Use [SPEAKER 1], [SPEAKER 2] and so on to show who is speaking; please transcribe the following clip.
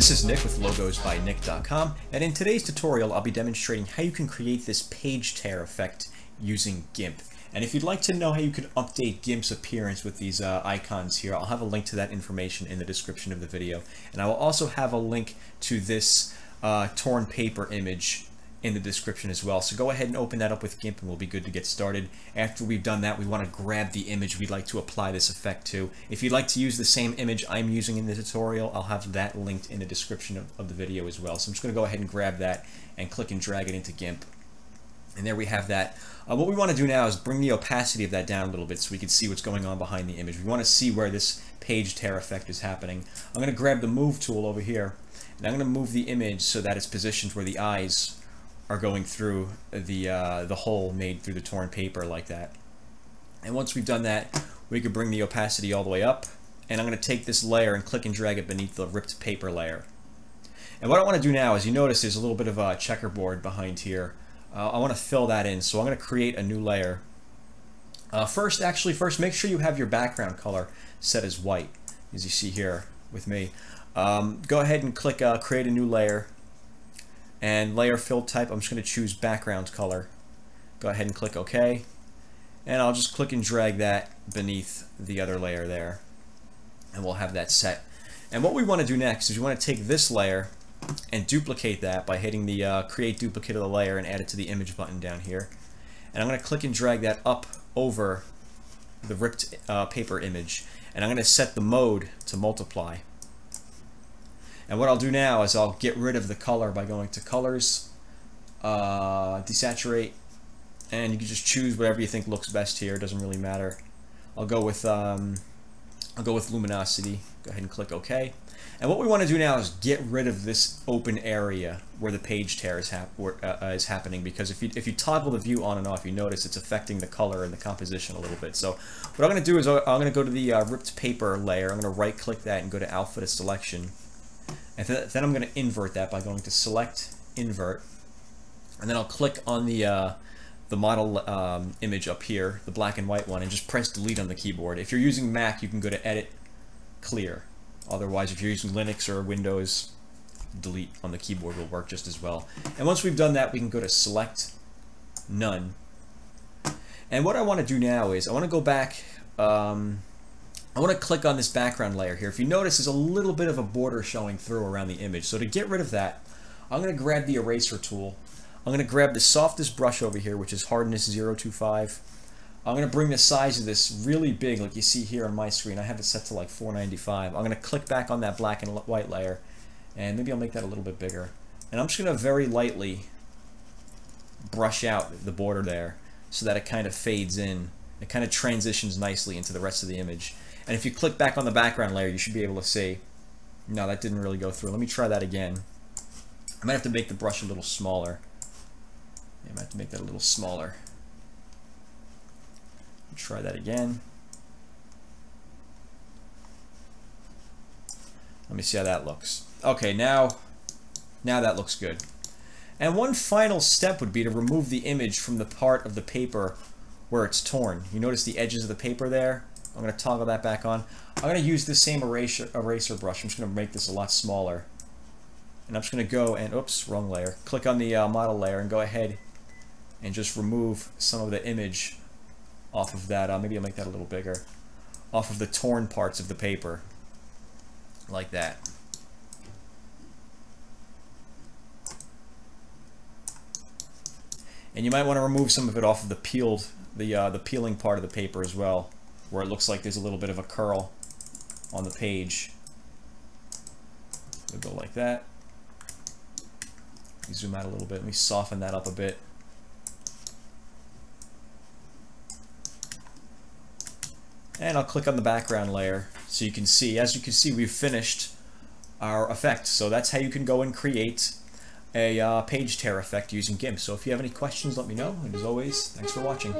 [SPEAKER 1] This is Nick with logosbynick.com and in today's tutorial I'll be demonstrating how you can create this page tear effect using GIMP. And if you'd like to know how you can update GIMP's appearance with these uh, icons here, I'll have a link to that information in the description of the video. And I will also have a link to this uh, torn paper image in the description as well. So go ahead and open that up with GIMP and we'll be good to get started. After we've done that, we want to grab the image we'd like to apply this effect to. If you'd like to use the same image I'm using in the tutorial, I'll have that linked in the description of, of the video as well. So I'm just going to go ahead and grab that and click and drag it into GIMP. And there we have that. Uh, what we want to do now is bring the opacity of that down a little bit so we can see what's going on behind the image. We want to see where this page tear effect is happening. I'm going to grab the move tool over here and I'm going to move the image so that it's positioned where the eyes are going through the uh, the hole made through the torn paper like that. And once we've done that, we could bring the opacity all the way up. And I'm going to take this layer and click and drag it beneath the ripped paper layer. And what I want to do now is you notice there's a little bit of a checkerboard behind here. Uh, I want to fill that in, so I'm going to create a new layer. Uh, first, actually, first make sure you have your background color set as white, as you see here with me. Um, go ahead and click uh, create a new layer and layer fill type, I'm just going to choose background color. Go ahead and click OK. And I'll just click and drag that beneath the other layer there. And we'll have that set. And what we want to do next is we want to take this layer and duplicate that by hitting the uh, create duplicate of the layer and add it to the image button down here. And I'm going to click and drag that up over the ripped uh, paper image. And I'm going to set the mode to multiply. And what I'll do now is I'll get rid of the color by going to colors, uh, desaturate, and you can just choose whatever you think looks best here. It doesn't really matter. I'll go with um, I'll go with luminosity. Go ahead and click OK. And what we want to do now is get rid of this open area where the page tear is, hap uh, uh, is happening because if you, if you toggle the view on and off, you notice it's affecting the color and the composition a little bit. So what I'm going to do is I'm going to go to the uh, ripped paper layer. I'm going to right click that and go to alpha to selection and th then I'm going to invert that by going to select, invert, and then I'll click on the uh, the model um, image up here, the black and white one, and just press delete on the keyboard. If you're using Mac, you can go to edit, clear. Otherwise, if you're using Linux or Windows, delete on the keyboard will work just as well. And once we've done that, we can go to select, none. And what I want to do now is I want to go back um, I want to click on this background layer here. If you notice, there's a little bit of a border showing through around the image. So to get rid of that, I'm going to grab the eraser tool. I'm going to grab the softest brush over here, which is hardness 025. I'm going to bring the size of this really big, like you see here on my screen. I have it set to like 495. I'm going to click back on that black and white layer, and maybe I'll make that a little bit bigger. And I'm just going to very lightly brush out the border there so that it kind of fades in. It kind of transitions nicely into the rest of the image. And if you click back on the background layer, you should be able to see, no, that didn't really go through. Let me try that again. I might have to make the brush a little smaller. Yeah, I might have to make that a little smaller. Try that again. Let me see how that looks. Okay, now, now that looks good. And one final step would be to remove the image from the part of the paper where it's torn. You notice the edges of the paper there? I'm going to toggle that back on. I'm going to use the same eraser, eraser brush. I'm just going to make this a lot smaller. And I'm just going to go and, oops, wrong layer. Click on the uh, model layer and go ahead and just remove some of the image off of that. Uh, maybe I'll make that a little bigger. Off of the torn parts of the paper. Like that. And you might want to remove some of it off of the peeled, the, uh, the peeling part of the paper as well where it looks like there's a little bit of a curl on the page. We'll go like that. zoom out a little bit. Let me soften that up a bit. And I'll click on the background layer so you can see. As you can see, we've finished our effect. So that's how you can go and create a uh, page tear effect using GIMP. So if you have any questions, let me know. And as always, thanks for watching.